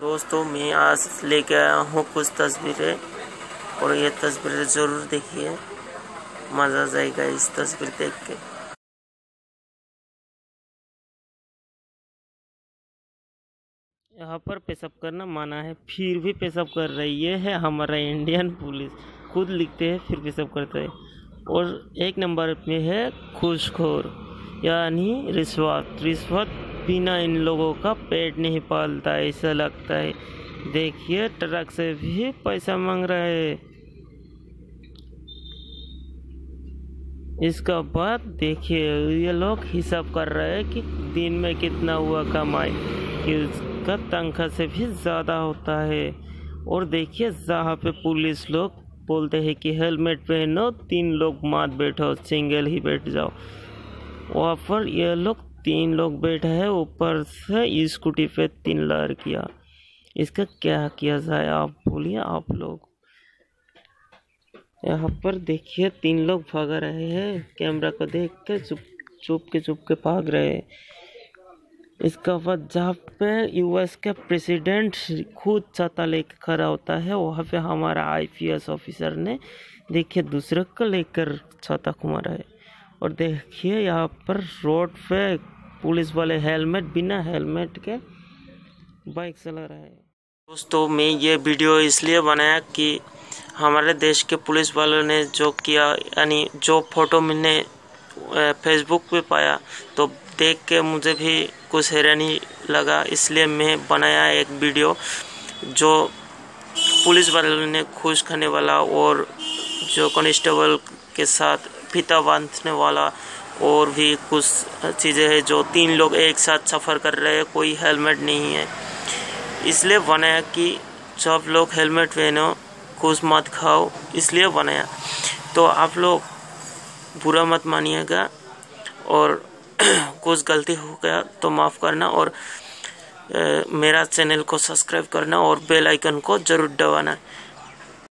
दोस्तों मैं आज लेके आया हूँ कुछ तस्वीरें और ये तस्वीरें ज़रूर देखिए। मज़ा आ जाएगा इस तस्वीर देख के। यहाँ पर पेशाब करना माना है फिर भी पेशाब कर रही है, है हमारा इंडियन पुलिस। खुद लिखते हैं फिर पेशाब करते हैं। और एक नंबर में है खुशखोर यानी रिश्वत रिश्वत बिना इन लोगों का पेट नहीं पालता, ऐसा लगता है। देखिए, ट्रक से भी पैसा मांग रहा है। इसका बाद देखिए, ये लोग हिसाब कर रहे हैं कि दिन में कितना हुआ कमाई, कि उसका तनख्वाह से भी ज़्यादा होता है। और देखिए, जहाँ पे पुलिस लोग बोलते हैं कि हेलमेट पहनो, तीन लोग मात बैठो, सिंगल ही बैठ जाओ। वहाँ पर ये लोग तीन लोग बैठे हैं, ऊपर से स्कूटी पे तीन लड़कियाँ। इसका क्या किया जाए? आप बोलिए, आप लोग। यहाँ पर देखिए, तीन लोग भाग रहे हैं। कैमरा को देख के चुप चुप के चुप के भाग रहे हैं। इसका बाद जहाँ पे यूएस का प्रेसिडेंट खुद छाता लेकर खड़ा होता है, वहाँ पे हमारा आईपीएस ऑफिसर ने देखिए, दूसरे को लेकर छाता घुमा रहा है। और देखिए, यहाँ पर रोड पे पुलिस वाले हेलमेट, बिना हेलमेट के बाइक चला रहा है। दोस्तों, मैं ये वीडियो इसलिए बनाया कि हमारे देश के पुलिस वालों ने जो किया, यानी जो फ़ोटो मैंने फेसबुक पे पाया तो देख के मुझे भी कुछ हैरानी लगा, इसलिए मैं बनाया एक वीडियो जो पुलिस वालों ने खुश खाने वाला और जो कॉन्स्टेबल के साथ फीता बांधने वाला और भी कुछ चीज़ें हैं जो तीन लोग एक साथ सफ़र कर रहे हैं कोई हेलमेट नहीं है। इसलिए बनाया कि सब लोग हेलमेट पहनो कुछ मत खाओ इसलिए बनाया तो आप लोग बुरा मत मानिएगा और कुछ गलती हो गया तो माफ़ करना और ए, मेरा चैनल को सब्सक्राइब करना और बेल आइकन को ज़रूर दबाना।